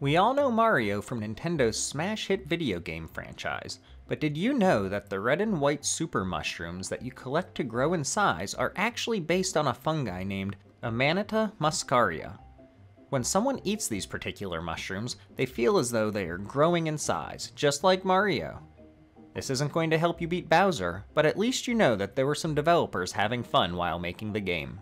We all know Mario from Nintendo's smash hit video game franchise, but did you know that the red and white super mushrooms that you collect to grow in size are actually based on a fungi named Amanita muscaria? When someone eats these particular mushrooms, they feel as though they are growing in size, just like Mario. This isn't going to help you beat Bowser, but at least you know that there were some developers having fun while making the game.